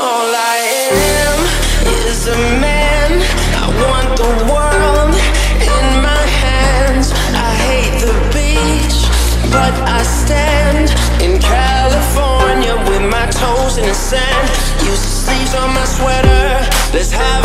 All I am is a man. I want the world in my hands. I hate the beach, but I stand in California with my toes in the sand. Use the sleeves on my sweater. Let's have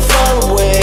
far away.